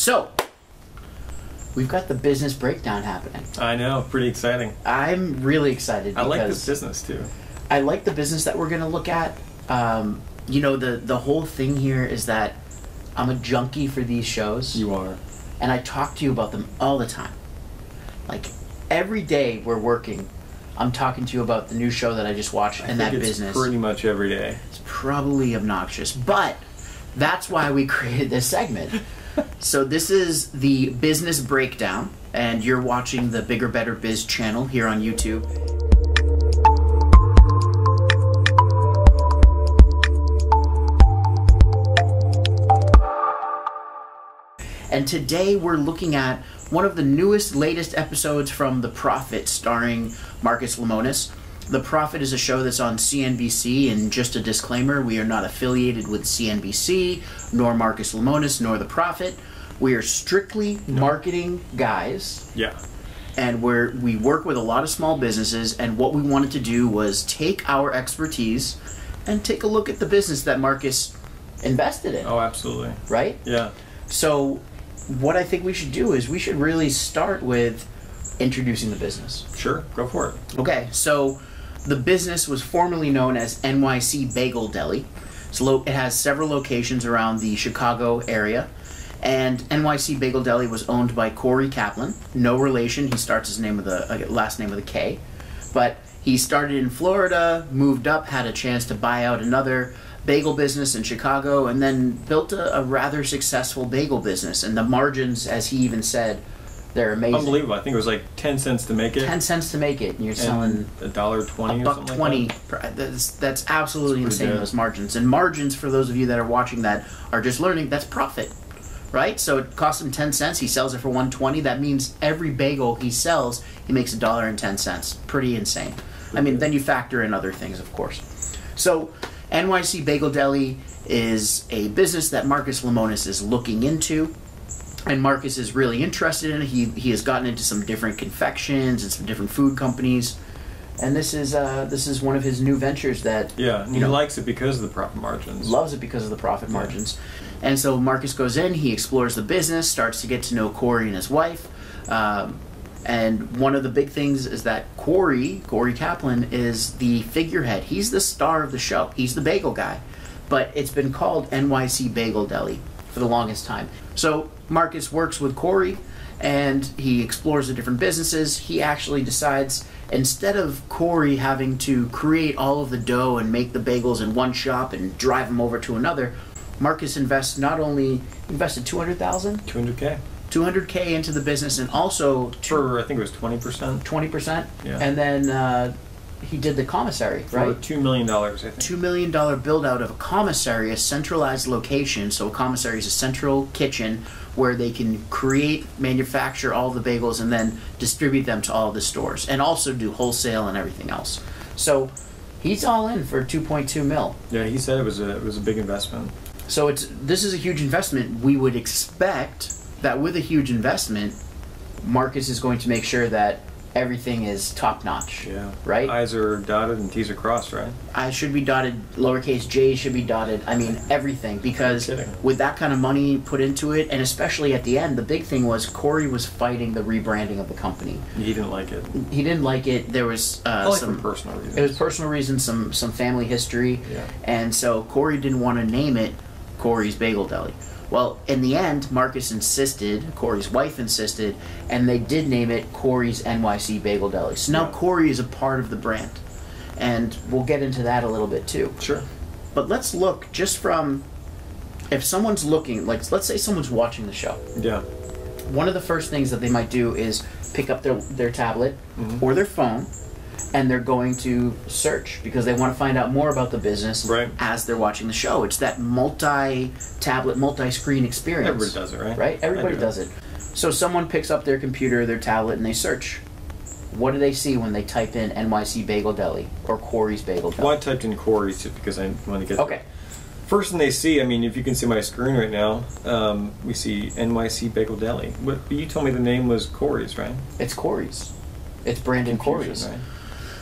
So, we've got the business breakdown happening. I know, pretty exciting. I'm really excited. I like this business too. I like the business that we're going to look at. Um, you know, the the whole thing here is that I'm a junkie for these shows, You are. and I talk to you about them all the time. Like every day we're working, I'm talking to you about the new show that I just watched I and that business. pretty much every day. It's probably obnoxious, but that's why we created this segment. So this is the business breakdown, and you're watching the Bigger Better Biz channel here on YouTube. And today we're looking at one of the newest, latest episodes from The Profit, starring Marcus Lemonis. The Profit is a show that's on CNBC, and just a disclaimer we are not affiliated with CNBC, nor Marcus Lemonis, nor The Profit. We are strictly marketing guys, Yeah. and we're, we work with a lot of small businesses, and what we wanted to do was take our expertise and take a look at the business that Marcus invested in, Oh, absolutely. right? Yeah. So, what I think we should do is we should really start with introducing the business. Sure. Go for it. Okay, so the business was formerly known as NYC Bagel Deli. So it has several locations around the Chicago area. And NYC Bagel Deli was owned by Corey Kaplan. No relation. He starts his name with a, a last name with a K. But he started in Florida, moved up, had a chance to buy out another bagel business in Chicago, and then built a, a rather successful bagel business. And the margins, as he even said, they're amazing. Unbelievable. I think it was like ten cents to make it. Ten cents to make it, and you're selling a dollar twenty a or buck something twenty. like per- uh, That's that's absolutely That's insane. good. Those margins and margins for those of you that are watching that are just learning. That's profit, right? So it costs him ten cents. He sells it for one twenty. That means every bagel he sells, he makes a dollar and ten cents. Pretty insane. I mean, then you factor in other things, of course. So NYC Bagel Deli is a business that Marcus Lemonis is looking into and Marcus is really interested in it. He he has gotten into some different confections and some different food companies, and this is uh, this is one of his new ventures that. Yeah. You he know likes it because of the profit margins. loves it because of the profit margins. And so Marcus goes in, he explores the business, starts to get to know Corey and his wife. Um, and one of the big things is that Corey, Corey Kaplan, is the figurehead. He's the star of the show. He's the bagel guy. But it's been called NYC Bagel Deli for the longest time. So Marcus works with Corey and he explores the different businesses. He actually decides instead of Corey having to create all of the dough and make the bagels in one shop and drive them over to another, Marcus invests not only invested 200,000, Two hundred k 200k into the business and also for I think it was twenty percent. 20%. Yeah. And then uh, he did the commissary, For right? two million dollars, I think. two million dollar build out of a commissary, a centralized location. So a commissary is a central kitchen where they can create, manufacture all the bagels, and then distribute them to all the stores, and also do wholesale and everything else. So he's all in for two point two mil. Yeah, he said it was a it was a big investment. So it's this is a huge investment. We would expect that with a huge investment, Marcus is going to make sure that everything is top notch. Yeah. Right. I's are dotted and T's are crossed, right? I should be dotted, lowercase j should be dotted. I mean, everything. Because with that kind of money put into it, and especially at the end, the big thing was Corey was fighting the rebranding of the company. He didn't like it. He didn't like it. There was uh, Probably some personal reasons. it was personal reasons, some some family history, Yeah. and so Corey didn't want to name it Corey's Bagel Deli. Well, in the end, Marcus insisted, Corey's wife insisted, and they did name it Corey's NYC Bagel Deli. So now Yeah. Corey is a part of the brand, and we'll get into that a little bit too. Sure. But let's look just from if someone's looking, like let's say someone's watching the show. Yeah. One of the first things that they might do is pick up their their tablet Mm-hmm. or their phone, and they're going to search because they want to find out more about the business Right. as they're watching the show. It's that multi-tablet, multi-screen experience. Everybody does it, right? Right? Everybody do. does it. So someone picks up their computer, their tablet, and they search. What do they see when they type in NYC Bagel Deli or Corey's Bagel Deli? Well, I typed in Corey's because I want to get. Okay. First thing they see, I mean, if you can see my screen right now, um, we see NYC Bagel Deli. What you told me the name was Corey's, right? It's Corey's. It's Brandon Confusion, Corey's. right?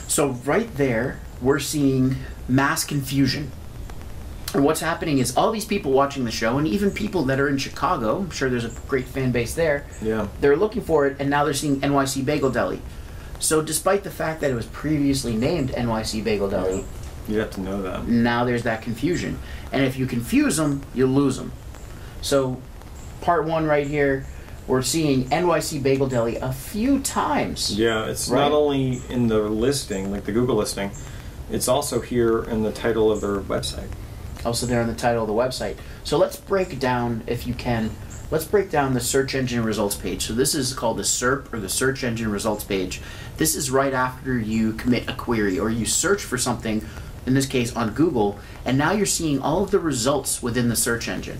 So right there, we're seeing mass confusion. And what's happening is all these people watching the show, and even people that are in Chicago, I'm sure there's a great fan base there. Yeah. They're looking for it, and now they're seeing NYC Bagel Deli. So, despite the fact that it was previously named NYC Bagel Deli, You have to know that. now there's that confusion. And if you confuse them, you lose them. So, part one right here, we're seeing NYC Bagel Deli a few times. Yeah, it's Right. not only in the listing, like the Google listing, it's also here in the title of their website. Also, there in the title of the website. So, let's break down, if you can, let's break down the search engine results page. So, this is called the SERP or the search engine results page. This is right after you commit a query or you search for something, in this case on Google, and now you're seeing all of the results within the search engine.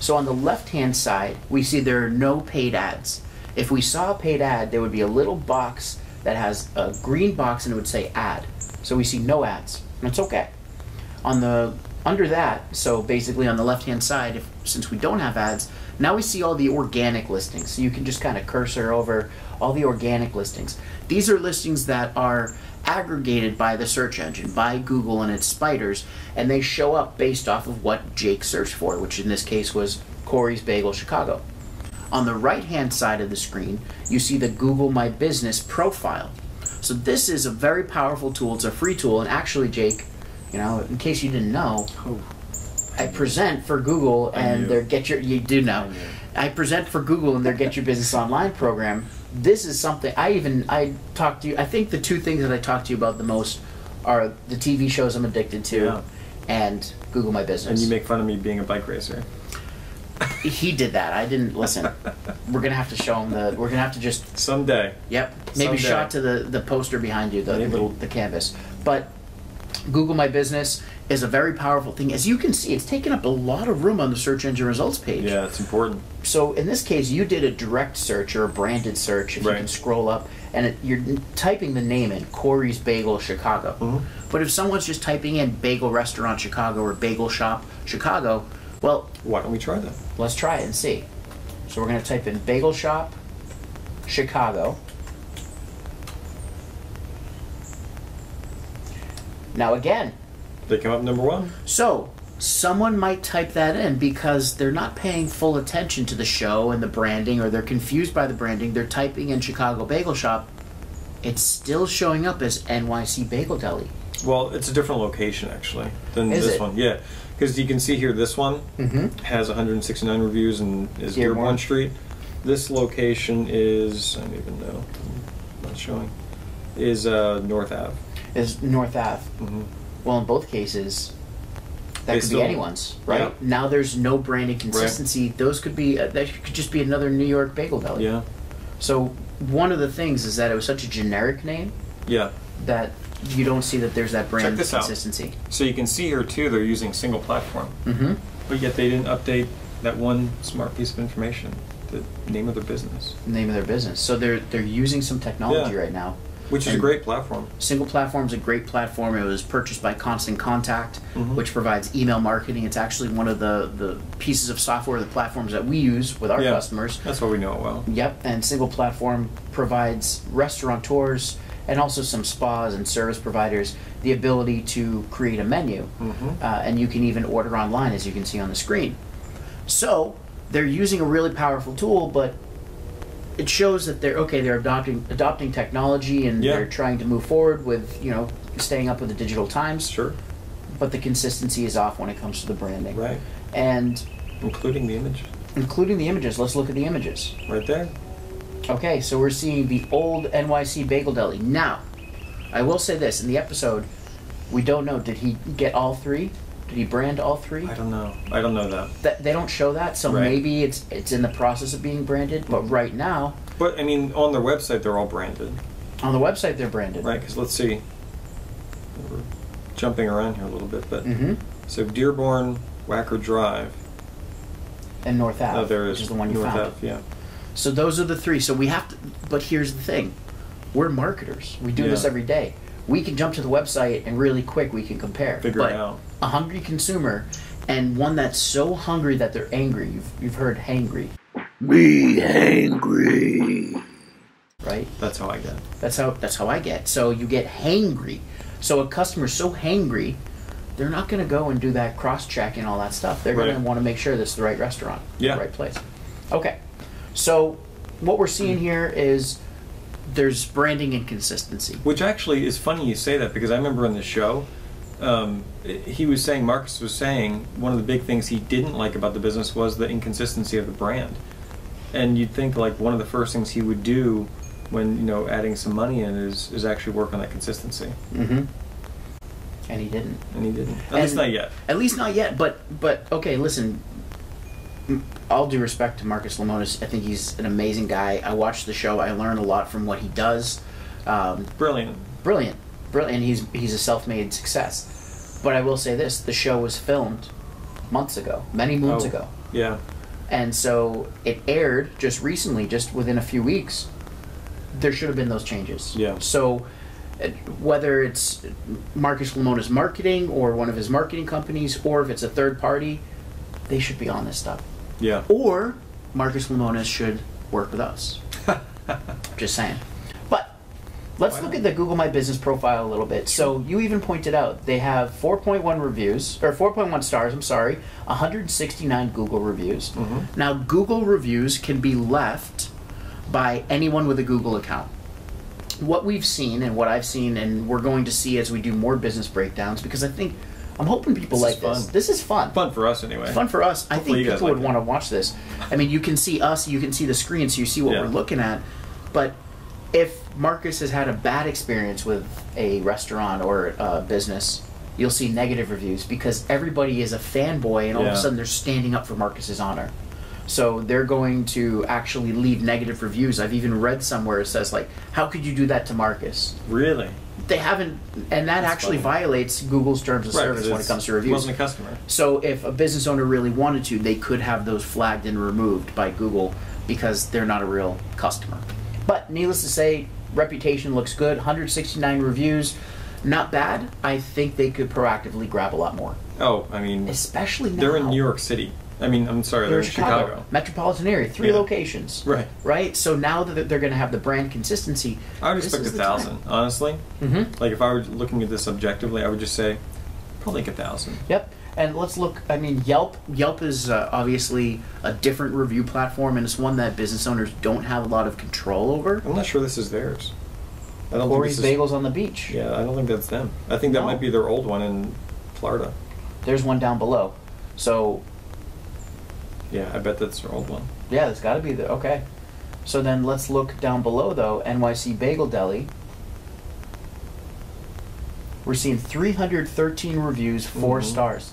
So on the left hand side, we see there are no paid ads. If we saw a paid ad, there would be a little box that has a green box and it would say ad. So we see no ads. And it's okay. On the under that, so basically on the left hand side, if since we don't have ads, now we see all the organic listings. So you can just kind of cursor over all the organic listings. These are listings that are aggregated by the search engine, by Google and its spiders, and they show up based off of what Jake searched for, which in this case was Corey's Bagel Chicago. On the right hand side of the screen, you see the Google My Business profile. So this is a very powerful tool. It's a free tool, and actually, Jake, you know, in case you didn't know, Oh, I present for Google and their Get Your you do know. I. I present for Google and their Get Your Business Online program. This is something I even I talked to you. I think the two things that I talk to you about the most are the TV shows I'm addicted to, Yeah. and Google My Business. and you make fun of me being a bike racer. he did that. I didn't listen. we're gonna have to show him the. We're gonna have to just Someday. Yep. Maybe Someday. shot to the, the poster behind you, the Maybe. little the canvas. But Google My Business is a very powerful thing. As you can see, it's taken up a lot of room on the search engine results page. Yeah, it's important. So in this case, you did a direct search or a branded search. If you can scroll up, and it, you're typing the name in Corey's Bagel Chicago. Mhm. But if someone's just typing in Bagel Restaurant Chicago or Bagel Shop Chicago, well, Why don't we try that? Let's try it and see. So we're going to type in Bagel Shop, Chicago. Now again, They come up number one. so someone might type that in because they're not paying full attention to the show and the branding, or they're confused by the branding. They're typing in Chicago Bagel Shop. It's still showing up as NYC Bagel Deli. Well, it's a different location actually than Is this it? one. Yeah, because you can see here this one Mm-hmm. has 169 reviews and is Dearborn. Dearborn Street. This location is I don't even know. I'm not showing. Is uh, North Ave. Is North Ave. hmm Well, in both cases, that They could still- be anyone's, right? Yeah. Now there's no branding consistency. Those could be uh, that could just be another New York bagel deli. Yeah, So one of the things is that it was such a generic name yeah. that you don't see that there's that brand this out. consistency. So you can see here too, they're using single platform, Mm-hmm. but yet they didn't update that one smart piece of information, the name of their business, Name of their business. So they're they're using some technology Yeah. right now. Which is a great platform. Single Platform is a great platform. It was purchased by Constant Contact, Mhm. which provides email marketing. It's actually one of the, the pieces of software, the platforms that we use with our Yeah. customers. That's why we know it well. Yep, and Single Platform provides restaurateurs and also some spas and service providers the ability to create a menu. Mhm. Uh, and you can even order online, as you can see on the screen. So they're using a really powerful tool, but it shows that they're okay. They're adopting adopting technology and Yeah. they're trying to move forward with you know staying up with the digital times. Sure, But the consistency is off when it comes to the branding, right. and Including the image including the images. Let's look at the images. right there. Okay, so we're seeing the old NYC Bagel Deli. Now, I will say this in the episode, we don't know. Did he get all three? Did he brand all three? I don't know. I don't know that. That they don't show that, so Right. maybe it's it's in the process of being branded. But right now, But I mean, on their website, they're all branded, on the website, they're branded. right? Because let's see. We're jumping around here a little bit, but Mm-hmm. so Dearborn, Wacker Drive. And North Ave, Oh, there is is the one you North found. Ave, yeah. So those are the three. So we have to. But here's the thing: we're marketers. We do this every day. We can jump to the website and really quick we can compare. Figure but it out. A hungry consumer, and one that's so hungry that they're angry. You've you've heard hangry, Be hangry. right? That's how I get. That's how that's how I get. So you get hangry. So a customer's so hangry they're not going to go and do that cross check and all that stuff. They're going to want to make sure this is the right restaurant, Yeah. the right place. Okay, so what we're seeing here is there's branding inconsistency. Which actually is funny you say that because I remember in the show, um, he was saying, Marcus was saying, one of the big things he didn't like about the business was the inconsistency of the brand. And you'd think like one of the first things he would do when, you know, adding some money in is, is actually work on that consistency. Mm-hmm. And he didn't. And he didn't. At least not yet. At least not yet. But but okay, listen. All due respect to Marcus Lemonis, I think he's an amazing guy. I watched the show. I learned a lot from what he does. Um, Brilliant. brilliant, brilliant. He's he's a self-made success. But I will say this: the show was filmed months ago, many moons Oh. ago, Yeah. and so it aired just recently, just within a few weeks. There should have been those changes. Yeah. So. uh, Whether it's Marcus Lemonis' marketing or one of his marketing companies, or if it's a third party, they should be on this stuff. Yeah. Or Marcus Lemonis should work with us. Just saying. But let's Why look not? at the Google My Business profile a little bit. So you even pointed out they have 4.1 reviews, or 4.1 stars, I'm sorry, 169 Google reviews. Mhm. Now, Google reviews can be left by anyone with a Google account. What we've seen and what I've seen, and we're going to see as we do more business breakdowns, because I think I'm hoping people This like this. fun. This is fun. Fun for us anyway. Fun for us. I think people would like it. want to watch this. I mean, you can see us, you can see the screen, so you see what Yeah. we're looking at. But if Marcus has had a bad experience with a restaurant or a business, you'll see negative reviews because everybody is a fanboy, and all of a sudden they're standing up for Marcus's honor. So they're going to actually leave negative reviews. I've even read somewhere it says like, "How could you do that to Marcus?" Really? They haven't, and that That's actually funny. violates Google's terms of Right, service when it comes to reviews. Wasn't a customer. So if a business owner really wanted to, they could have those flagged and removed by Google because they're not a real customer. But needless to say, reputation looks good. 169 reviews, not bad. I think they could proactively grab a lot more, Oh, I mean, especially now. they're in New York City. I mean, I'm sorry, They're in Chicago, Chicago. metropolitan area, three Yeah. locations. Right. Right. So now that they're going to have the brand consistency, I would expect a the time. thousand, honestly. Mm-hmm. Like if I were looking at this objectively, I would just say probably like a thousand. Yep. And let's look. I mean, Yelp. Yelp is uh, obviously a different review platform, and it's one that business owners don't have a lot of control over. I'm not sure this is theirs. I don't Corey's think this is, Bagels on the beach. Yeah, I don't think that's them. I think that No. might be their old one in Florida. There's one down below. So Yeah, I bet that's their old one. yeah, that's got to be the okay. So then let's look down below though. NYC Bagel Deli. We're seeing 313 reviews, 4 Mhm. stars.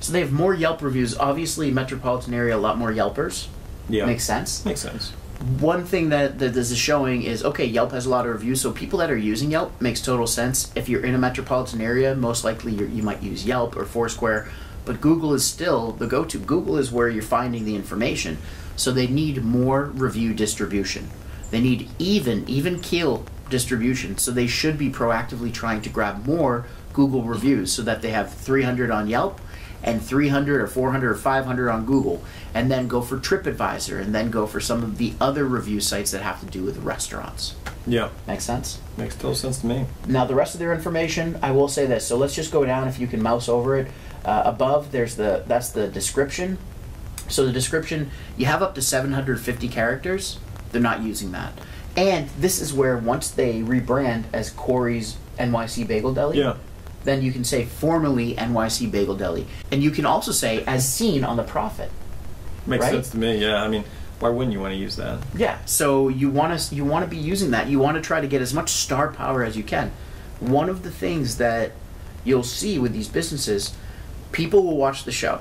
So they have more Yelp reviews. Obviously, metropolitan area, a lot more Yelpers. Yeah, Makes sense. makes sense. One thing that, that this is showing is okay, Yelp has a lot of reviews, so people that are using Yelp makes total sense. If you're in a metropolitan area, most likely you're, you might use Yelp or Foursquare, but Google is still the go to. Google is where you're finding the information, so they need more review distribution. They need even, even keel distribution, so they should be proactively trying to grab more Google reviews so that they have 300 on Yelp and 300 or 400 or 500 on Google, and then go for TripAdvisor, and then go for some of the other review sites that have to do with restaurants. Yeah, Makes sense? makes total sense to me. Now, the rest of their information, I will say this. So let's just go down if you can mouse over it. Uh, above, there's the that's the description. So the description, you have up to 750 characters. They're not using that. And this is where once they rebrand as Corey's NYC Bagel Deli, Yeah, then you can say formerly NYC Bagel Deli. And you can also say as seen on the profit. makes Right? sense to me. Yeah, I mean, why wouldn't you want to use that? Yeah, so you want to you want to be using that. You want to try to get as much star power as you can. One of the things that you'll see with these businesses, people will watch the show,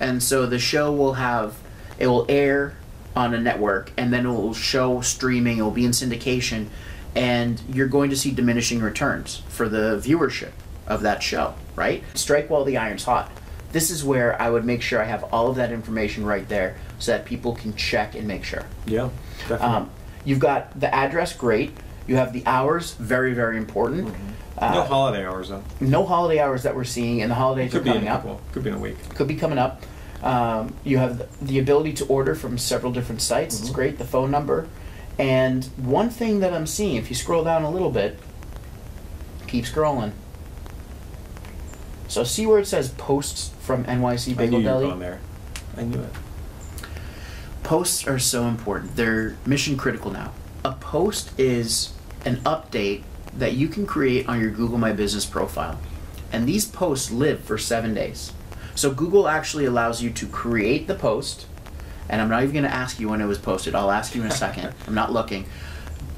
and so the show will have it will air on a network, and then it will show streaming. It will be in syndication, and you're going to see diminishing returns for the viewership of that show. Right? Strike while the iron's hot. This is where I would make sure I have all of that information right there, so that people can check and make sure. Yeah, definitely. Um, you've got the address, great. You have the hours, very, very important. Uh, no holiday hours though. no holiday hours that we're seeing, and the holidays Could are coming up. couple. Could be in a week. Could be coming up. Um, you have the, ability to order from several different sites. It's Mhm. great. The phone number, and one thing that I'm seeing, if you scroll down a little bit, keep scrolling. So see where it says posts from NYC I Bagel knew you were Deli? going there. I knew it. Posts are so important. They're mission critical now. A post is an update that you can create on your Google My Business profile. And these posts live for seven days. So Google actually allows you to create the post, and I'm not even going to ask you when it was posted. I'll ask you in a second. I'm not looking.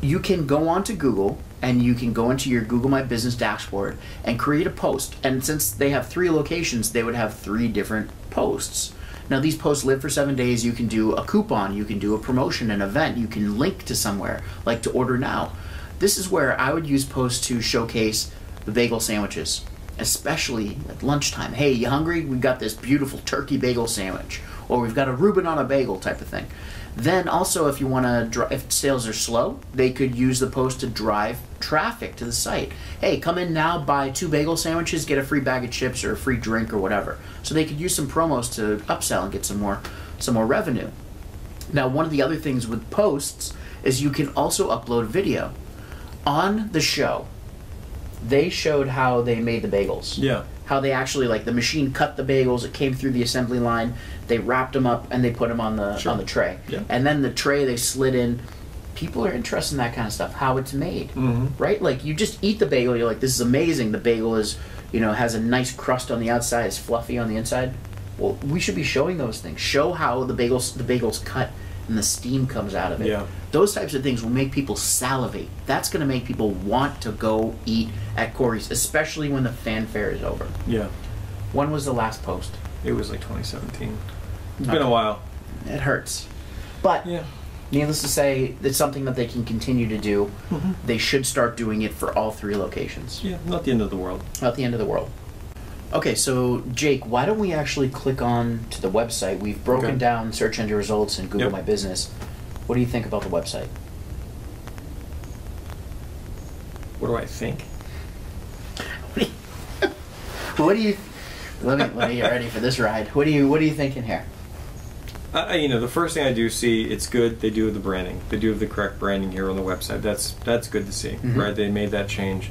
You can go onto Google and you can go into your Google My Business dashboard and create a post. And since they have three locations, they would have three different posts. Now, these posts live for seven days. You can do a coupon, you can do a promotion, an event, you can link to somewhere, like to order now. This is where I would use posts to showcase the bagel sandwiches, especially at lunchtime. Hey, you hungry? We've got this beautiful turkey bagel sandwich, or we've got a Reuben on a bagel type of thing. Then also, if you want to, if sales are slow, they could use the post to drive traffic to the site. Hey, come in now, buy two bagel sandwiches, get a free bag of chips or a free drink or whatever. So they could use some promos to upsell and get some more, some more revenue. Now, one of the other things with posts is you can also upload video. On the show, they showed how they made the bagels Yeah. how they actually like the machine cut the bagels it came through the assembly line they wrapped them up and they put them on the Sure. on the tray Yeah. and then the tray they slid in people are interested in that kind of stuff how it's made Mhm. right like you just eat the bagel you're like this is amazing the bagel is you know has a nice crust on the outside it's fluffy on the inside well we should be showing those things show how the bagels the bagels cut and the steam comes out of it Yeah. those types of things will make people salivate that's going to make people want to go eat at corey's especially when the fanfare is over Yeah. when was the last post? It was like 2017. It's been a while. It hurts. But Yeah. Needless to say, it's something that they can continue to do. Mhm. They should start doing it for all three locations. Yeah. Not the end of the world. Not the end of the world. Okay, so Jake, why don't we actually click on to the website? We've broken Okay. down search engine results and Google Yep. My Business. What do you think about the website? What do I think? what do you? Let me let me get ready for this ride. What do you What are you thinking here? I, you know, the first thing I do see, it's good they do the branding. They do have the correct branding here on the website. That's that's good to see, Mhm. right? They made that change.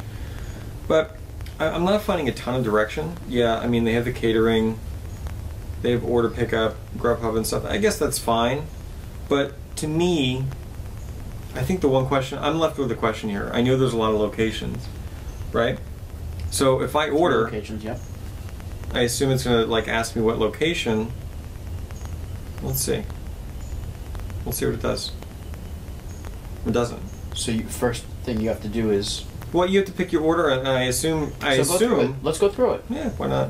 But I, I'm not finding a ton of direction. Yeah, I mean, they have the catering, they have order pickup, Grubhub and stuff. I guess that's fine. But to me, I think the one question, I'm left with a question here. I know there's a lot of locations, right? So if I order, locations. Yep. I assume it's gonna like ask me what location. Let's see. We'll see what it does. It doesn't. So you, first thing you have to do is Well, you have to pick your order, and I assume. I so go through it. assume. Let's go through it. Yeah, why not?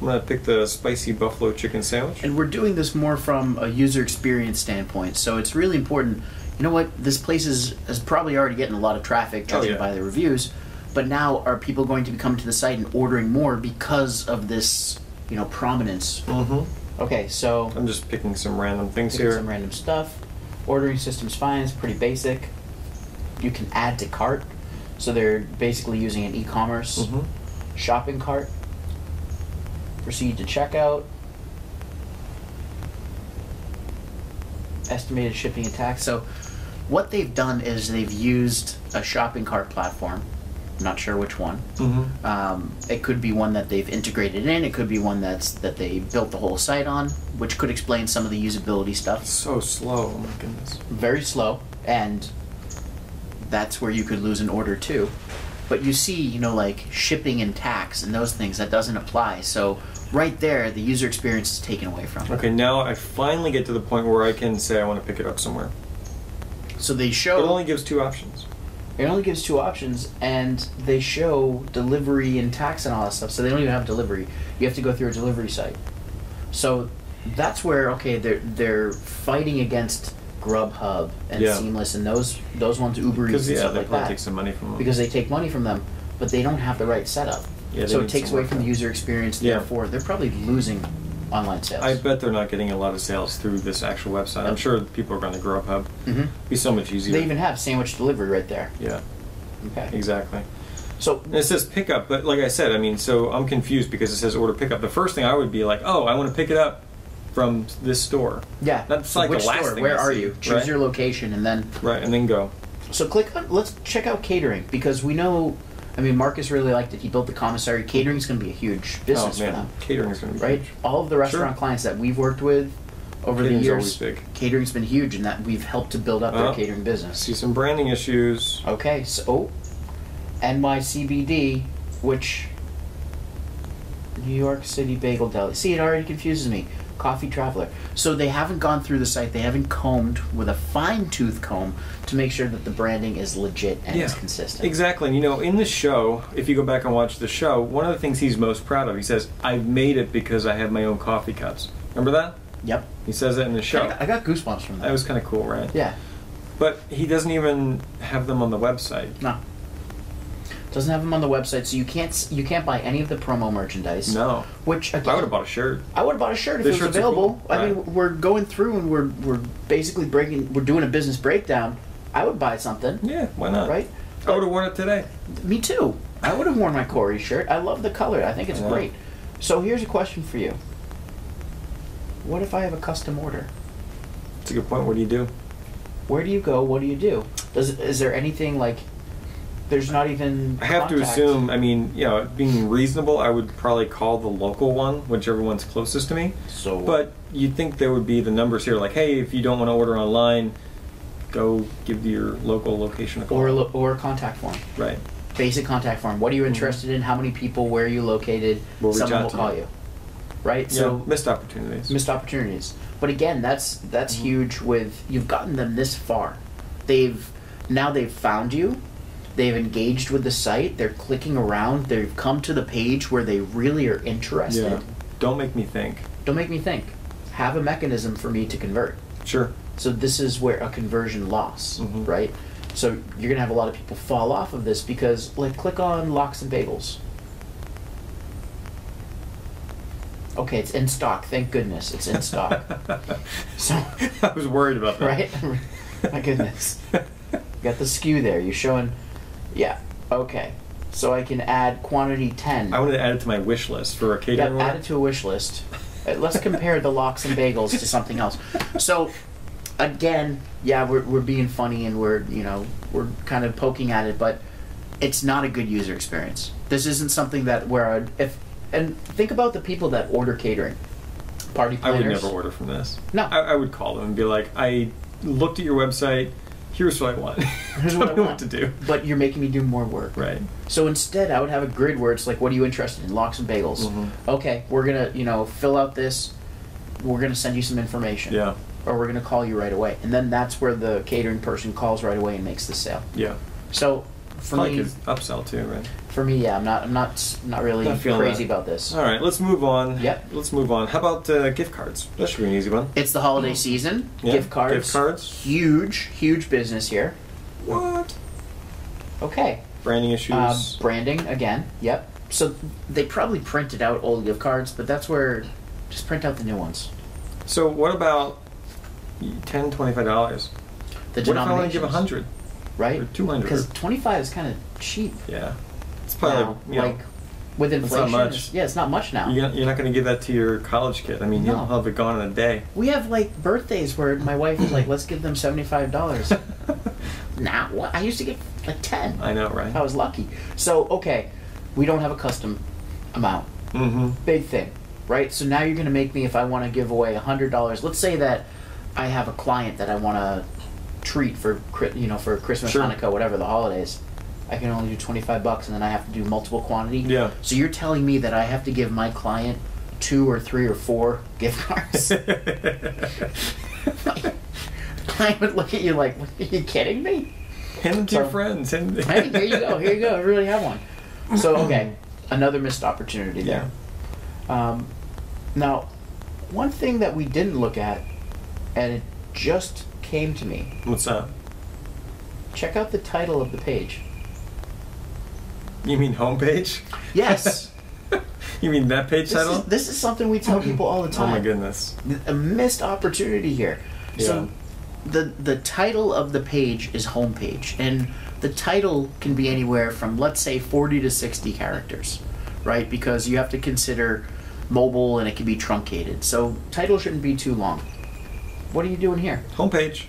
I'm gonna pick the spicy buffalo chicken sandwich. And we're doing this more from a user experience standpoint. So it's really important. You know what? This place is, is probably already getting a lot of traffic, Oh, judging yeah. by the reviews. But now, are people going to be coming to the site and ordering more because of this, you know, prominence? Mm-hmm. Okay, so I'm just picking some random things picking here. some random stuff. Ordering system's fine. It's pretty basic. You can add to cart. So they're basically using an e-commerce hmm shopping cart. Proceed to checkout. Estimated shipping and tax. So, what they've done is they've used a shopping cart platform. I'm not sure which one. hmm Um, it could be one that they've integrated in. It could be one that's that they built the whole site on, which could explain some of the usability stuff. So slow. Oh my goodness. Very slow, and that's where you could lose an order too. But you see, you know, like shipping and tax and those things that doesn't apply. So right there, the user experience is taken away from. Okay, now I finally get to the point where I can say I want to pick it up somewhere. So they show it only gives two options. It only gives two options, and they show delivery and tax and all that stuff. So they don't even have delivery. You have to go through a delivery site. So that's where okay, they're they're fighting against Grubhub and Yeah. Seamless and those those ones Uber Eats Because and yeah, stuff they like probably that. take some money from them. because they take money from them, but they don't have the right setup. Yeah, so it takes away from the user experience. Yeah. Therefore, they're probably losing online sales. I bet they're not getting a lot of sales through this actual website. I'm sure people are going to Grubhub. Mhm. Be so much easier. They even have sandwich delivery right there. yeah, Okay. exactly. So And it says pickup, but like I said, I mean, so I'm confused because it says order pickup. The first thing I would be like, oh, I want to pick it up from this store, yeah, That's like the which last store? thing Where I are see, you? Choose right? your location and then. right? And then go. So click on. Let's check out catering because we know I mean, Marcus really liked it. He built the commissary. Catering's going to be a huge oh, business oh for man, them, catering is going to be right? huge. All of the restaurant clients that we've worked with over Catering's the years, big. catering's been huge, and that we've helped to build up their Oh. catering business. See some branding issues. Okay, so oh, NYCBD, which New York City Bagel Deli. See, it already confuses me. Coffee Traveler. So they haven't gone through the site. They haven't combed with a fine tooth comb to make sure that the branding is legit and is consistent. Exactly. And you know, in the show, if you go back and watch the show, one of the things he's most proud of, he says, I made it because I have my own coffee cups. Remember that? Yep. He says that in the I show. got, I got goosebumps from that. That was kind of cool, right? yeah. But he doesn't even have them on the website. No. Doesn't have them on the website, so you can't you can't buy any of the promo merchandise. No. Which again, I would have bought a shirt. I would have bought a shirt if The it was available. cool. I mean, we're going through and we're we're basically breaking. We're doing a business breakdown. I would buy something, Yeah, why not? right? I would have worn it today. Me too. I would have worn my Corey shirt. I love the color. I think it's Yeah. great. So here's a question for you. What if I have a custom order? It's a good point. What do you do? Where do you go? What do you do? Does is there anything like? There's not even. I have to assume, I mean, you know, being reasonable, I would probably call the local one, whichever one's closest to me. So. But you'd think there would be the numbers here, like, hey, if you don't want to order online, go give your local location a call. or a lo- or a contact form. right. Basic contact form. What are you interested in? How many people? Where are you located? We'll Someone will call you. you. Right. Yeah, So missed opportunities. missed opportunities. But again, that's that's Mm-hmm. huge. With you've gotten them this far, they've now they've found you. They've engaged with the site. They're clicking around. They've come to the page where they really are interested. yeah. Don't make me think. Don't make me think. Have a mechanism for me to convert. Sure. So this is where a conversion loss, Mhm. right? So you're gonna have a lot of people fall off of this because, like, click on lox and bagels. Okay, it's in stock. Thank goodness, it's in stock. So- I was worried about that. right? My goodness. Got the SKU there. You're showing, yeah. Okay, so I can add quantity ten. I wanted to add it to my wish list for a Yeah, catering add order. it to a wish list. Uh, Let's compare the lox and bagels to something else. So, again, yeah, we're, we're being funny and we're you know we're kind of poking at it, but it's not a good user experience. This isn't something that where I'd, if and think about the people that order catering, party planners. I would never order from this. No. I, I would call them and be like, I looked at your website. Here's what I want. Here's what I want. to do. But you're making me do more work. Right. So instead, I would have a grid where it's like, what are you interested in? Lox and bagels. Mhm. Okay, we're gonna, you know, fill out this. We're gonna send you some information. Yeah. Or we're gonna call you right away, and then that's where the catering person calls right away and makes the sale. Yeah. So for Probably me, could upsell too, right? for me, yeah, I'm not, I'm not, not really Not feeling crazy that. about this. All right, let's move on. Yep. Let's move on. How about uh, gift cards? That should be an easy one. It's the holiday season. Yeah, Gift cards. gift cards. Huge, huge business here. What? Okay. Branding issues. Uh, branding again. Yep. So they probably printed out old gift cards, but that's where just print out the new ones. so what about 10 $25? The What if I want to give denominations, 100 right? or 200? Because twenty five is kind of cheap Yeah. It's probably now. like, you know, like with it's inflation. not much. it's- Yeah, it's not much now. you're not- you're not going to give that to your college kid. I mean, No. you'll have it gone in a day. We have like birthdays where my wife is like, "Let's give them seventy five dollars." nah, what? I used to get like ten. I know, right? I was lucky. So okay, we don't have a custom amount. Mm-hmm. Big thing, right? So now you're going to make me if I want to give away a hundred dollars. Let's say that I have a client that I want to treat for you know for Christmas, Sure. Hanukkah, whatever the holidays. I can only do twenty five bucks, and then I have to do multiple quantity. Yeah. So you're telling me that I have to give my client two or three or four gift cards? client would look at you like, "Are you kidding me?" Hand them to your So- friends. Hand- Hey, here you go. Here you go. I really have one. So okay, another missed opportunity Yeah. Um, now, one thing that we didn't look at, and it just came to me. What's that? Check out the title of the page. You mean homepage? Yes. you mean that page This title? is, this is something we tell people all the time. oh my goodness. a missed opportunity here. So the the title of the page is homepage and the title can be anywhere from let's say 40 to 60 characters, right? Because you have to consider mobile and it can be truncated. So title shouldn't be too long. What are you doing here? Homepage.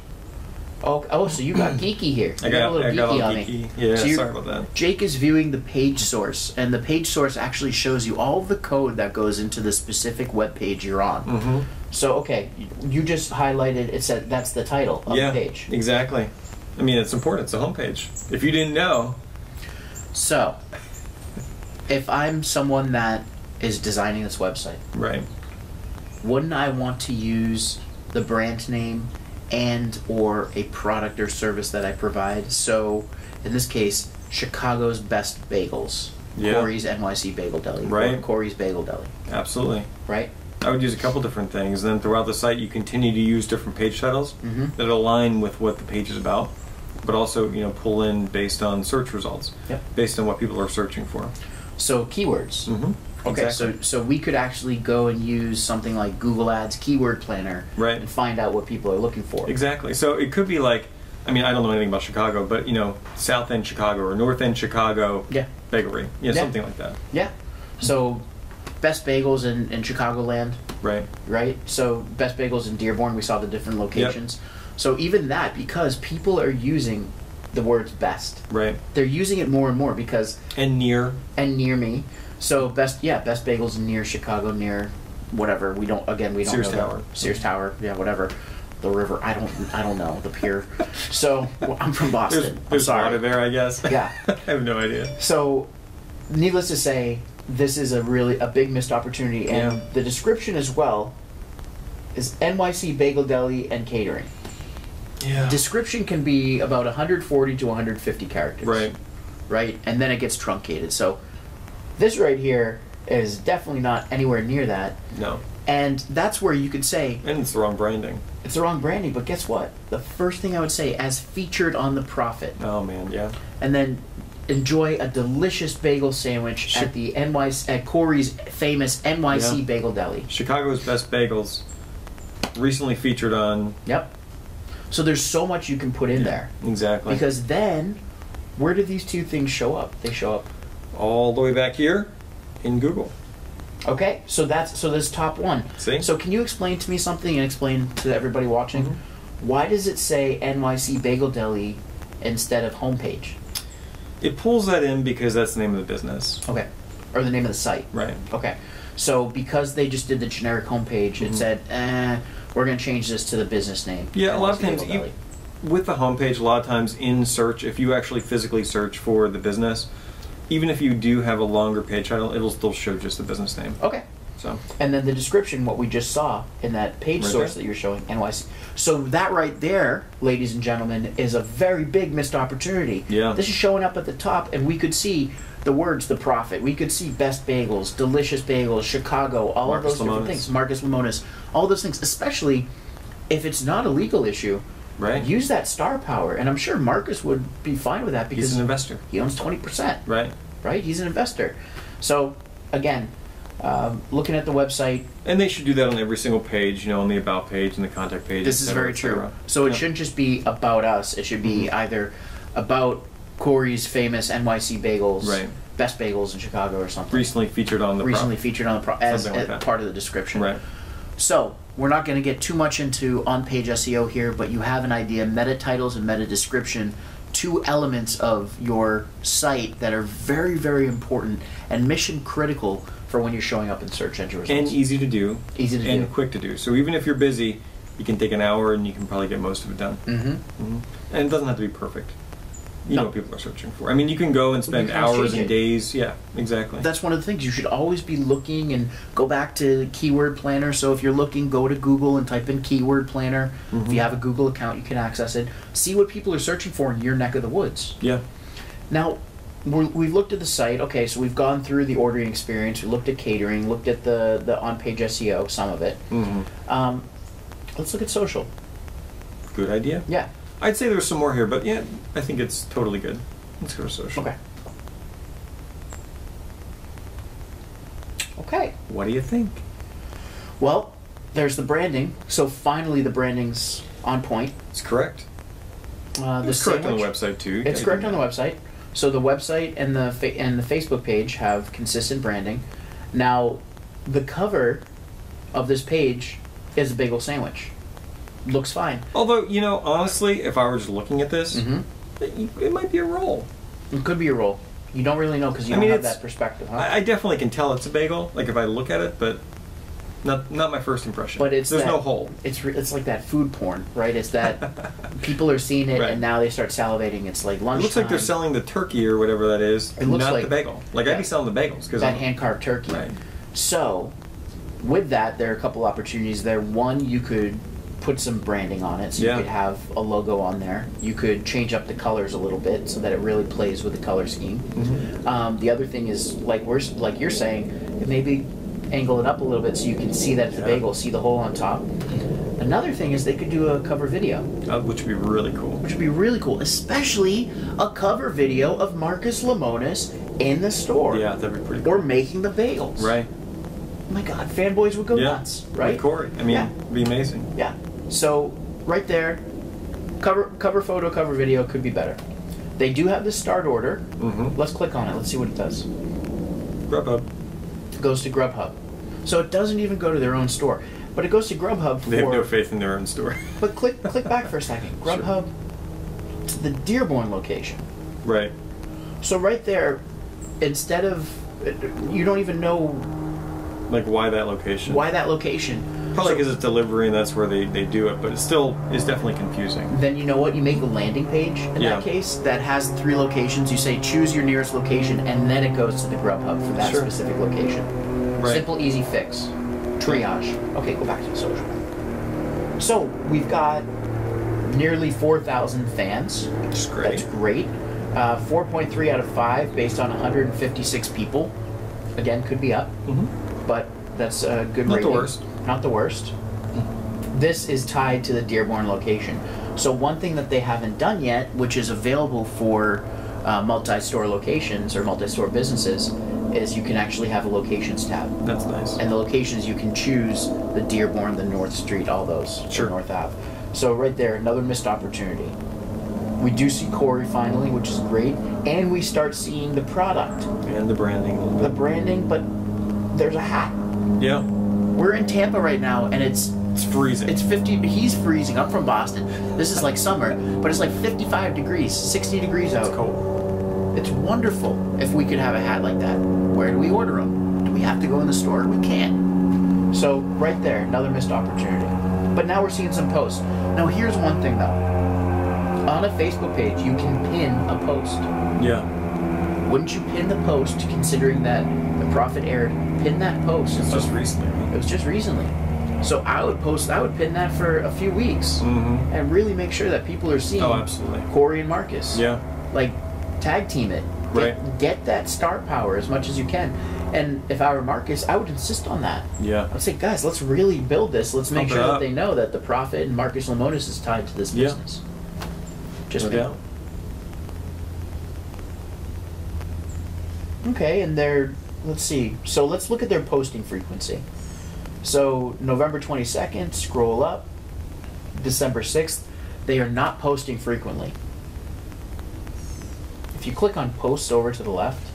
Oh, oh, so you got geeky here. I You got, a little I got geeky on me. Yeah, So sorry about that. Jake is viewing the page source, and the page source actually shows you all the code that goes into the specific web page you're on. Mm-hmm. So, okay, you- you just highlighted it said that's the title of Yeah, the page. exactly. I mean, it's important. It's a homepage. If you didn't know, So, if I'm someone that is designing this website, right? wouldn't I want to use the brand name and or a product or service that I provide? So, in this case, Chicago's Best Bagels, Yeah. Corey's NYC Bagel Deli, Right. Corey's Bagel Deli, Absolutely. right? I would use a couple different things. Then throughout the site, you continue to use different page titles Mhm. that align with what the page is about, but also you know pull in based on search results, Yep. based on what people are searching for. So keywords. Mm-hmm. Okay, so so we could actually go and use something like Google Ads Keyword Planner Right. and find out what people are looking for. Exactly. So it could be like, I mean, I don't know anything about Chicago, but you know, South End Chicago or North End Chicago Yeah. bakery, yeah, Yeah. something like that. Yeah. So best bagels in, in Chicagoland, Right. right? So best bagels in Dearborn, we saw the different locations. So even that, because people are using the words best, Right. they're using it more and more because And near. and near me. So best yeah, best bagels near Chicago, near whatever. We don't again we don't Sears know that. Tower. Sears Tower, yeah, whatever. The river. I don't I don't know the pier. So well, I'm from Boston. There's, I'm there's sorry. water there, I guess. Yeah. I have no idea. So, needless to say, this is a really a big missed opportunity, and Yeah. the description as well is NYC Bagel Deli and Catering. Yeah. Description can be about 140 to 150 characters. right. Right, and then it gets truncated. So, this right here is definitely not anywhere near that, No. and that's where you could say And it's the wrong branding. it's the wrong branding. But guess what? The first thing I would say, as featured on the Profit, Oh man, yeah. and then enjoy a delicious bagel sandwich Sh- at the NYC at Corey's famous NYC Yeah. Bagel Deli. Chicago's best bagels. Recently featured on. Yep. So there's so much you can put in there Exactly. because then where do these two things show up? They show up. All the way back here in Google. Okay, so that's so this top one. See? So can you explain to me something and explain to everybody watching? Mhm. Why does it say NYC Bagel Deli instead of homepage? It pulls that in because that's the name of the business. Okay, or the name of the site. Right. Okay, so because they just did the generic homepage, it Mhm. said, eh, we're going to change this to the business name. Yeah, a lot of NYC times, you, with the homepage, a lot of times in search, if you actually physically search for the business, even if you do have a longer page title, it'll still show just the business name. Okay, So, and then the description, what we just saw in that page Right source there. that you're showing, NYC. So that right there, ladies and gentlemen, is a very big missed opportunity. Yeah. This is showing up at the top, and we could see the words "the profit." We could see best bagels, delicious bagels, Chicago, all Marcus of those different things. Marcus Lemonis, all those things, especially if it's not a legal issue. Right? Use that star power, and I'm sure Marcus would be fine with that because He's an investor. he owns twenty percent Right. right? He's an investor. So, again, um, looking at the website, And they should do that on every single page, you know, on the about page and the contact page. this is cetera, very true. So, it Yeah. shouldn't just be about us, it should be Mhm. either about Corey's famous NYC bagels, Right. best bagels in Chicago or something. recently featured on the Recently prop. featured on the pro- as, like as part of the description. Right. So, we're not going to get too much into on page SEO here, but you have an idea meta titles and meta description, two elements of your site that are very, very important and mission critical for when you're showing up in search engine results. And easy to do. Easy to and do. And quick to do. So even if you're busy, you can take an hour and you can probably get most of it done. Mm-hmm. hmm And it doesn't have to be perfect. You No. know what people are searching for. I mean, you can go and spend hours and days. Yeah, exactly. That's one of the things you should always be looking and go back to keyword planner. So if you're looking, go to Google and type in keyword planner. If Mhm. you have a Google account, you can access it. See what people are searching for in your neck of the woods. yeah. Now, we're, we've looked at the site. Okay, so we've gone through the ordering experience. We looked at catering. Looked at the the on page SEO, some of it. hmm Um, let's look at social. Good idea. Yeah. I'd say there's some more here, but yeah, I think it's totally good. Let's go to social. Okay. Okay. What do you think? Well, there's the branding. So finally, the branding's on point. It's correct. Uh, the It's correct on the sandwich- website too. It's correct on the website. So the website and the fa- and the Facebook page have consistent branding. Now, the cover of this page is a bagel sandwich. Looks fine. Although you know, honestly, if I were just looking at this, hmm it, it might be a roll. It could be a roll. You don't really know because you I don't mean, have that perspective, huh? I, I definitely can tell it's a bagel. Like if I look at it, but not not my first impression. But it's there's that- no hole. It's re- it's like that food porn, right? It's that people are seeing it Right. and now they start salivating. It's like lunch. It looks like they're selling the turkey or whatever that is, It looks not like- the bagel. Like yeah. I'd be selling the bagels because that hand carved turkey. Right. So, with that, there are a couple opportunities there. One, you could put some branding on it, so Yeah. you could have a logo on there. You could change up the colors a little bit so that it really plays with the color scheme. Mm-hmm. Um, the other thing is, like we're like you're saying, maybe angle it up a little bit so you can see that it's a bagel, see the hole on top. Another thing is they could do a cover video. uh, which would be really cool. which would be really cool, especially a cover video of Marcus Lemonis in the store. Yeah, that'd be pretty cool. Or making the bagels. Right. Oh my god, fanboys would go yeah. nuts, right? With Corey. I mean, Yeah. it'd be amazing. Yeah. So right there, cover cover photo, cover video could be better. They do have the start order. Mm-hmm. Let's click on it. Let's see what it does. Grubhub. It goes to Grubhub. So it doesn't even go to their own store, but it goes to Grubhub for. They have no faith in their own store. But click click back for a second. Sure. Grubhub to the Dearborn location. right. So right there, instead of you don't even know Like why that location? why that location. Probably So because it's delivery and that's where they, they do it, but it still is definitely confusing. then you know what? You make a landing page in Yeah. that case that has three locations. You say choose your nearest location, and then it goes to the Grubhub for that Sure. specific location. Right. Simple, easy fix. Triage. Okay, go back to the social. So we've got nearly four thousand fans. Which is great. That's great. Uh, 4.3 out of 5 based on 156 people. Again, could be up, mm -hmm. but that's a good Not the rating. worst. Not the worst. This is tied to the Dearborn location. So one thing that they haven't done yet, which is available for uh, multi-store locations or multi-store businesses, is you can actually have a locations tab. That's nice. And the locations you can choose the Dearborn, the North Street, all those. Sure. North Ave. So right there, another missed opportunity. We do see Corey finally, which is great, and we start seeing the product, And the branding a little the branding. But there's a hat. Yeah. We're in Tampa right now, and it's It's freezing. it's 50. He's freezing. I'm from Boston. This is like summer, but it's like 55 degrees, 60 degrees out. It's cold. It's wonderful if we could have a hat like that. Where do we order them? Do we have to go in the store? We can't. So right there, another missed opportunity. But now we're seeing some posts. Now here's one thing though. On a Facebook page, you can pin a post. Yeah. Wouldn't you pin the post, considering that the Profit aired? Pin that post. It's just recently. It was just recently. So I would post. I would pin that for a few weeks Mm-hmm. and really make sure that people are seeing Oh, absolutely. Corey and Marcus Yeah. like tag team it. Get, Right. Get that star power as much as you can. And if I were Marcus, I would insist on that. Yeah. I'd say, guys, let's really build this. Let's make Pump sure that they know that the Profit and Marcus Lemonis is tied to this Yeah. business. Just No doubt. Okay, and they're let's see. So let's look at their posting frequency. So November twenty second, scroll up. December sixth, they are not posting frequently. If you click on posts over to the left,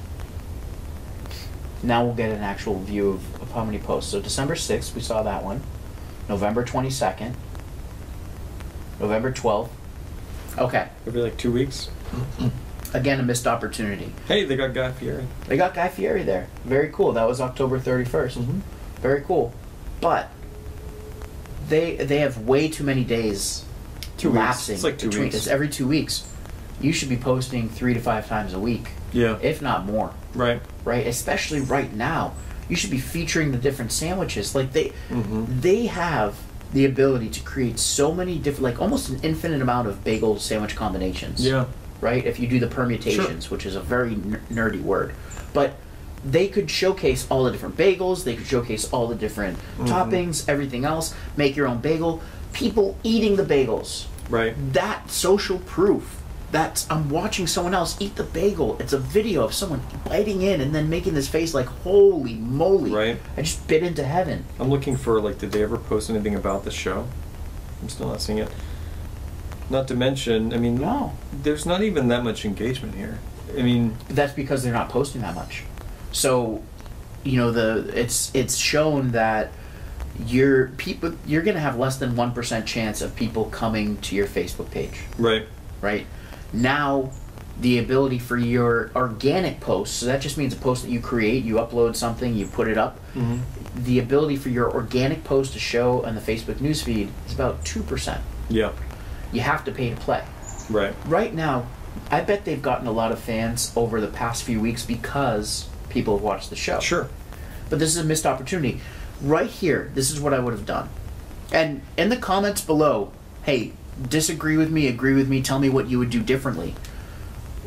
now we'll get an actual view of, of how many posts. So December sixth, we saw that one. November twenty second. November twelfth. Okay, Every like two weeks. again a missed opportunity. Hey, they got Guy Fieri. They got Guy Fieri there. Very cool. That was October 31st. Mm-hmm. Very cool. But they they have way too many days Two weeks. lapsing. It's like two between- weeks. It's every two weeks. You should be posting three to five times a week, Yeah. if not more. right. Right? Especially right now. You should be featuring the different sandwiches. Like they Mm-hmm. they have the ability to create so many different like almost an infinite amount of bagel sandwich combinations Yeah. Right? If you do the permutations, which is a very ner- nerdy word, but they could showcase all the different bagels. They could showcase all the different Mhm. toppings, everything else. Make your own bagel. People eating the bagels. Right. That social proof. That I'm watching someone else eat the bagel. It's a video of someone biting in and then making this face like, "Holy moly!" Right. I just bit into heaven. I'm looking for like, did they ever post anything about the show? I'm still not seeing it. Not to mention, I mean, No, there's not even that much engagement here. I mean, that's because they're not posting that much. So, you know, the it's it's shown that you're people you're going to have less than 1% chance of people coming to your Facebook page, Right. right? Now the ability for your organic posts, so that just means a post that you create, you upload something, you put it up. Mm-hmm. The ability for your organic post to show on the Facebook newsfeed is about 2%. Yeah. You have to pay to play. Right. Right now, I bet they've gotten a lot of fans over the past few weeks because people have watched the show. Sure. But this is a missed opportunity. Right here, this is what I would have done. And in the comments below, hey, disagree with me, agree with me, tell me what you would do differently.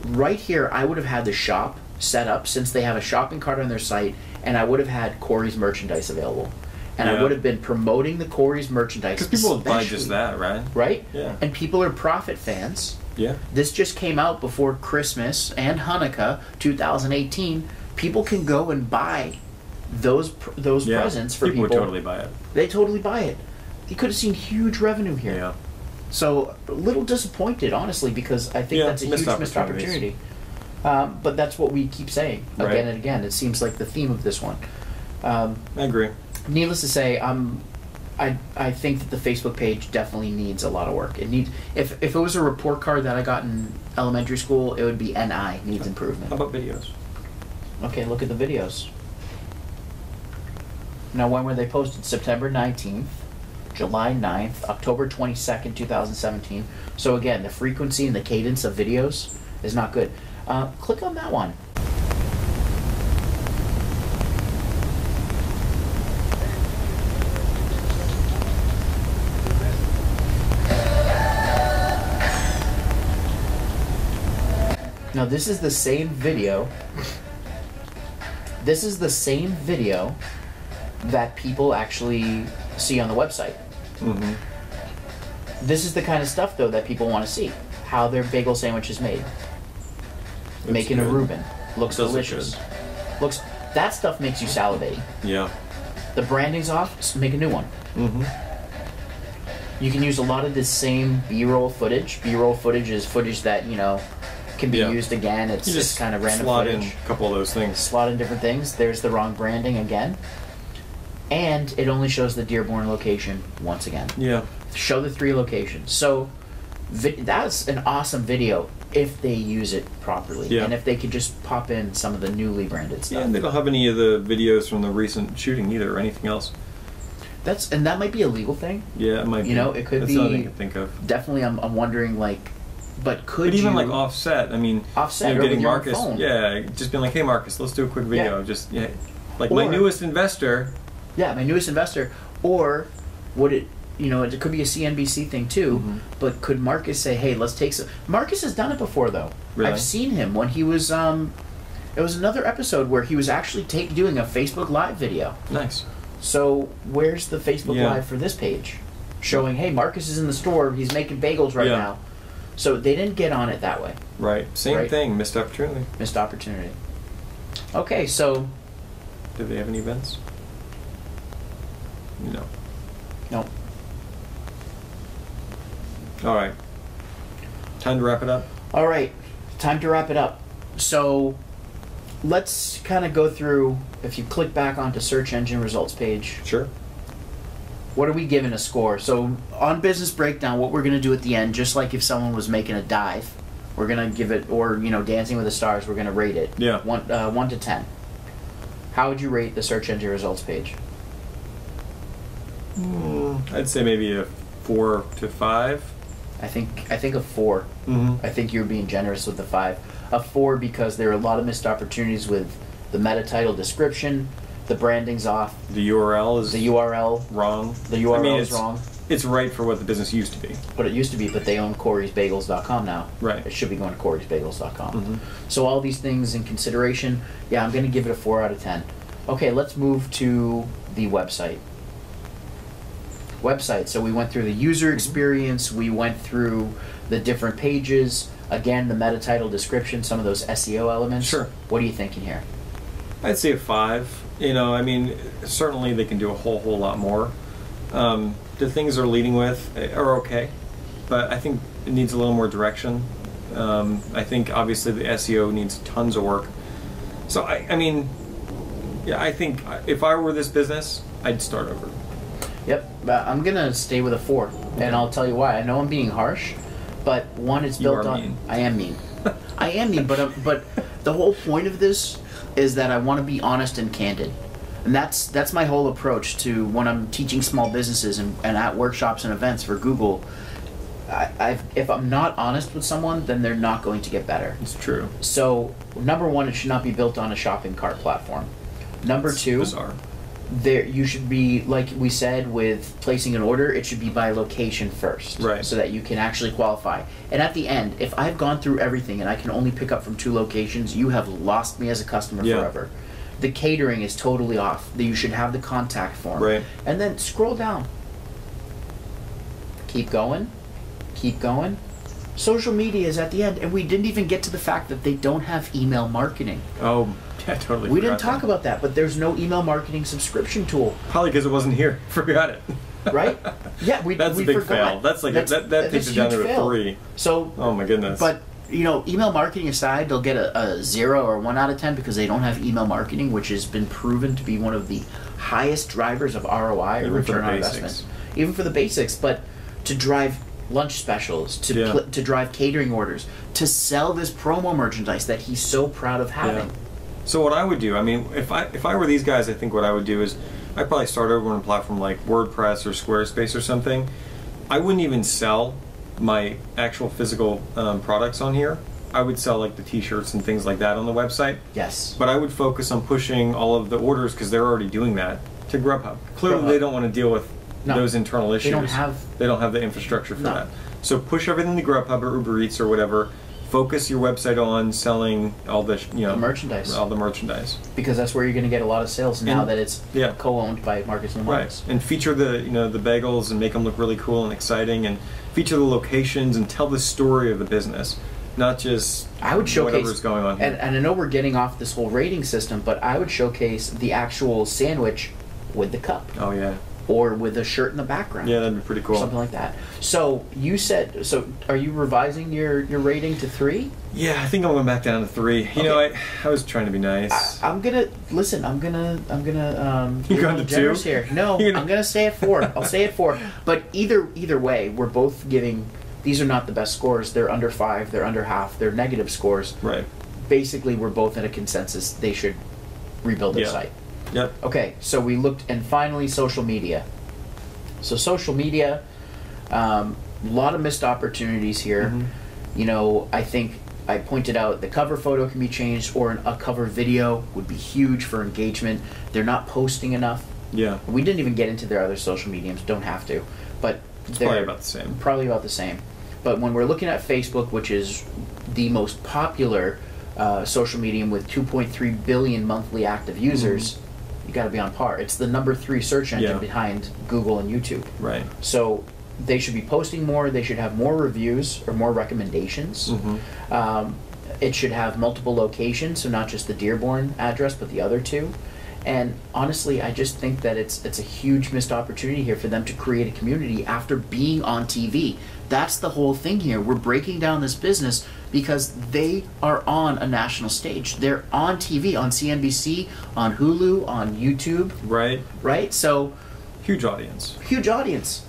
Right here, I would have had the shop set up since they have a shopping cart on their site, and I would have had Corey's merchandise available. And I would have been promoting the Corey's merchandise. Because people would buy just that, right? Right? Yeah. And people are profit fans. Yeah. This just came out before Christmas and Hanukkah 2018. People can go and buy those those Yeah. presents for people people. would totally buy it. They totally buy it. You could have seen huge revenue here. Yeah. So a little disappointed, honestly, because I think Yeah, that's a missed huge missed opportunity. Um, but that's what we keep saying again Right. and again. It seems like the theme of this one. Um, I agree. Needless to say, um, I I think that the Facebook page definitely needs a lot of work. It needs if if it was a report card that I got in elementary school, it would be NI needs improvement. How about videos? Okay, look at the videos. Now, when were they posted? September 19th, July 9th, October 22nd, 2017. So, again, the frequency and the cadence of videos is not good. Uh, click on that one. Now, this is the same video. This is the same video that people actually see on the website. Mm-hmm. This is the kind of stuff, though, that people want to see. How their bagel sandwich is made. Making a good. Reuben. Looks Does delicious. Looks that stuff makes you salivating. Yeah. The branding's off, make a new one. Mm-hmm. You can use a lot of this same B-roll footage. B-roll footage is footage that you know can be Yeah. used again. It's You just kind of random slot footage. in a couple of those things. slot in different things. There's the wrong branding again. And it only shows the Dearborn location once again. Yeah. Show the three locations. So vi- that's an awesome video if they use it properly. Yeah. And if they could just pop in some of the newly branded stuff. Yeah, and they don't have any of the videos from the recent shooting either, or anything else. That's and that might be a legal thing. Yeah, it might. Be. You be. know, it could be. That's something I can think of. Definitely I'm, I'm wondering like but could But even you like offset, I mean, Offset you or know, getting with your own Marcus, phone. yeah, just being like, hey Marcus, let's do a quick video. Yeah. Just yeah, like my newest investor. Yeah, my newest investor. Or would it, you know, it could be a CNBC thing too. Mhm. But could Marcus say, "Hey, let's take some"? Marcus has done it before, though. Really? I've seen him when he was. um It was another episode where he was actually take doing a Facebook Live video. Nice. So where's the Facebook Yeah. Live for this page, showing, "Hey, Marcus is in the store. He's making bagels right Yeah. now." So they didn't get on it that way. Right. Same Right. thing. Missed opportunity. Missed opportunity. Okay, so Did they have any events? No. no. All right. Time to wrap it up. All right, time to wrap it up. So let's kind of go through. If you click back onto search engine results page, Sure. What are we giving a score? So on business breakdown, what we're going to do at the end, just like if someone was making a dive, we're going to give it, or you know, Dancing with the Stars, we're going to rate it. Yeah. One, uh, one to ten. How would you rate the search engine results page? I'd say maybe a four to five. I think I think a four. Mm-hmm. I think you're being generous with the five. A four because there are a lot of missed opportunities with the meta title description, the branding's off, The URL is the URL, wrong. the URL I mean, is it's- wrong. It's right for what the business used to be. What it used to be, but they own Corey'sBagels.com now. Right. It should be going to Corey'sBagels.com. Mhm. So all these things in consideration, yeah, I'm going to give it a four out of ten. Okay, let's move to the website. Website. So we went through the user Mm-hmm. experience. We went through the different pages. Again, the meta title description, some of those SEO elements. Sure. What are you thinking here? I'd say a five. You know, I mean, certainly they can do a whole whole lot more. Um, the things they're leading with are okay, but I think it needs a little more direction. Um, I think obviously the SEO needs tons of work. So I, I mean, yeah, I think if I were this business, I'd start over. Yep, but I'm gonna stay with a four, and I'll tell you why. I know I'm being harsh, but one, it's You built on. mean. I am mean. I am mean, but um, but the whole point of this is that I want to be honest and candid, and that's that's my whole approach to when I'm teaching small businesses and, and at workshops and events for Google. I, I've, if I'm not honest with someone, then they're not going to get better. It's true. So number one, it should not be built on a shopping cart platform. Number It's two, bizarre. There you should be like we said with placing an order it should be by location first. Right. so that you can actually qualify. And at the end if i've gone through everything and i can only pick up from two locations you have lost me as a customer Yeah. forever. The catering is totally off. That you should have the contact form. Right. and then scroll down. Keep going. Keep going. Social media is at the end. And we didn't even get to the fact that they don't have email marketing. Oh, yeah, I totally. we didn't talk that. about that but there's no email marketing subscription tool Probably because it wasn't here. Forgot it. right? Yeah, we That's a big forgot. fail. That's like a- that- that takes it down to a fail. three. So, Oh my goodness. but you know, email marketing aside, they'll get a, a zero or one out of ten because they don't have email marketing, which has been proven to be one of the highest drivers of ROI or Even return on basics. investment, even for the basics. But to drive lunch specials, to Yeah. pl- to drive catering orders, to sell this promo merchandise that he's so proud of having. Yeah. So what I would do, I mean, if I if I were these guys, I think what I would do is I'd probably start over on a platform like WordPress or Squarespace or something. I wouldn't even sell my actual physical um, products on here. I would sell like the T-shirts and things like that on the website. Yes. But I would focus on pushing all of the orders because they're already doing that to Grubhub. Clearly, Grubhub. they don't want to deal with No. those internal issues. They don't have- They don't have the infrastructure for No. that. So push everything to Grubhub or Uber Eats or whatever. Focus your website on selling all the you know The merchandise. all the merchandise. because that's where you're going to get a lot of sales now And- that it's yeah. co-owned by Marcus and Right, and feature the you know the bagels and make them look really cool and exciting, and feature the locations and tell the story of the business, not just I would showcase whatever's going on here. And, and I know we're getting off this whole rating system, but I would showcase the actual sandwich with the cup oh yeah, or with a shirt in the background. yeah, that'd be pretty cool. something like that. So you said so. Are you revising your your rating to three? Yeah, I think I'm going back down to three. You know, I I was trying to be nice. I, I'm gonna listen. I'm gonna I'm gonna um. You going to two? here? No, gonna- I'm gonna stay at four. I'll stay at four. But either either way, we're both giving. These are not the best scores. They're under five. They're under half. They're negative scores. right. Basically, we're both in a consensus. They should rebuild their Yeah. site. Yep. Okay, so we looked, and finally, social media. So social media, a um, lot of missed opportunities here. Mhm. You know, I think I pointed out the cover photo can be changed, or an, a cover video would be huge for engagement. They're not posting enough. Yeah. We didn't even get into their other social mediums. Don't have to, but It's they're probably about the same. Probably about the same. But when we're looking at Facebook, which is the most popular uh, social medium with 2.3 billion monthly active users, you got to be on par. It's the number three search engine Mm-hmm. Yeah. behind Google and YouTube. Right. So they should be posting more. They should have more reviews or more recommendations. Mhm. Um, it should have multiple locations, so not just the Dearborn address, but the other two. And honestly, I just think that it's it's a huge missed opportunity here for them to create a community after being on TV. That's the whole thing here. We're breaking down this business because they are on a national stage. They're on TV, on CNBC, on Hulu, on YouTube, Right. right? So Huge audience. huge audience.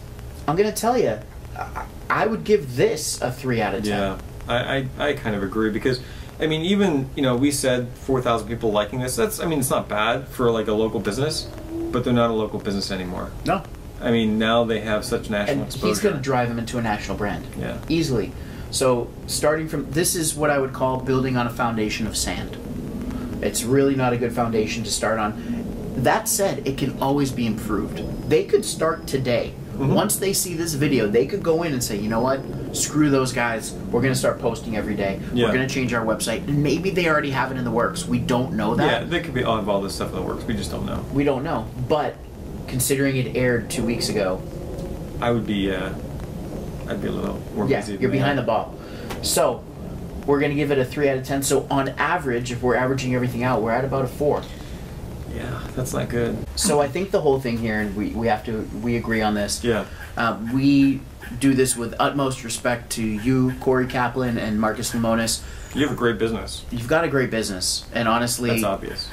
I'm gonna tell you, I, I would give this a three out of ten. Yeah, I, I, I kind of agree because, I mean, even you know, we said four thousand people liking this. That's, I mean, it's not bad for like a local business, but they're not a local business anymore. No, I mean, now they have such national and exposure. he's going to drive them into a national brand. Yeah. Easily. So, starting from this is what I would call building on a foundation of sand. It's really not a good foundation to start on. That said, it can always be improved. They could start today. Mhm. Once they see this video, they could go in and say, you know what? Screw those guys. We're going to start posting every day. Yeah. We're going to change our website. And maybe they already have it in the works. We don't know that. Yeah, they could be all of all this stuff in the works. We just don't know. We don't know. But considering it aired two weeks ago, I would be, uh, I'd be a little more Yeah, busy. than you're they behind are. the ball. So, we're going to give it a 3 out of 10. So, on average, if we're averaging everything out, we're at about a 4. Yeah, that's not good. So I think the whole thing here, and we, we have to we agree on this. Yeah. Uh, we do this with utmost respect to you, Corey Kaplan, and Marcus Lemonis. You have a great business. You've got a great business, and honestly, That's obvious.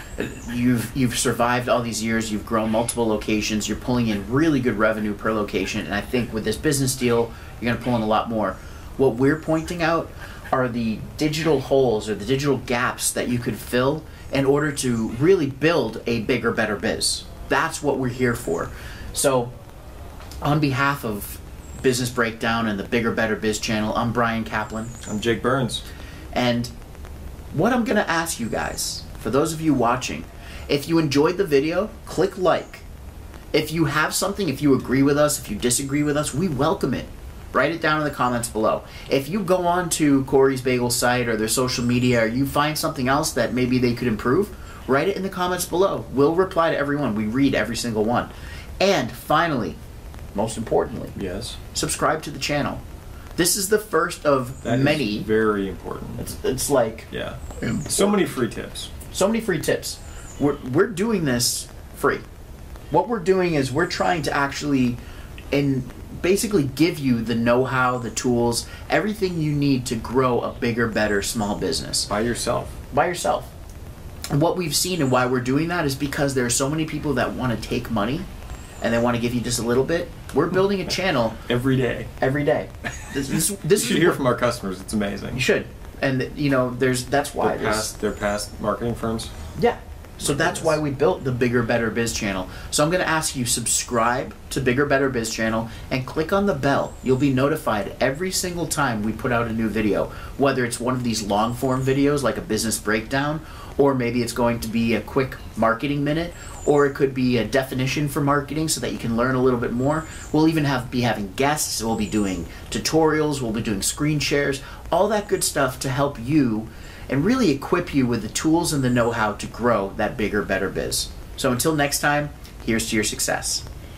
you've you've survived all these years. You've grown multiple locations. You're pulling in really good revenue per location, and I think with this business deal, you're going to pull in a lot more. What we're pointing out are the digital holes or the digital gaps that you could fill in order to really build a bigger, better biz. That's what we're here for. So, on behalf of Business Breakdown and the Bigger, Better Biz channel, I'm Bryan Caplan. I'm Jake Burns. And what I'm going to ask you guys, for those of you watching, if you enjoyed the video, click like. If you have something, if you agree with us, if you disagree with us, we welcome it. Write it down in the comments below. If you go on to Corey's Bagel site or their social media or you find something else that maybe they could improve, write it in the comments below. We'll reply to everyone. We read every single one. And finally, most importantly, Yes. subscribe to the channel. This is the first of That is many. very important. It's, it's like Yeah. So many free tips. so many free tips. We're, we're doing this free. What we're doing is we're trying to actually and basically give you the know-how, the tools, everything you need to grow a bigger, better small business By yourself. by yourself. And what we've seen and why we're doing that is because there are so many people that want to take money and they want to give you just a little bit. We're building a channel Every day. every day. This, this, You should is hear from our customers. It's amazing. You should. And you know, there's that's why They're past, they're past marketing firms. Yeah. So that's why we built the Bigger Better Biz channel. So I'm going to ask you subscribe to Bigger Better Biz channel and click on the bell. You'll be notified every single time we put out a new video, whether it's one of these long form videos like a business breakdown or maybe it's going to be a quick marketing minute or it could be a definition for marketing so that you can learn a little bit more. We'll even have be having guests, we'll be doing tutorials, we'll be doing screen shares, all that good stuff to help you and really equip you with the tools and the know how to grow that bigger, better biz. So until next time, here's to your success.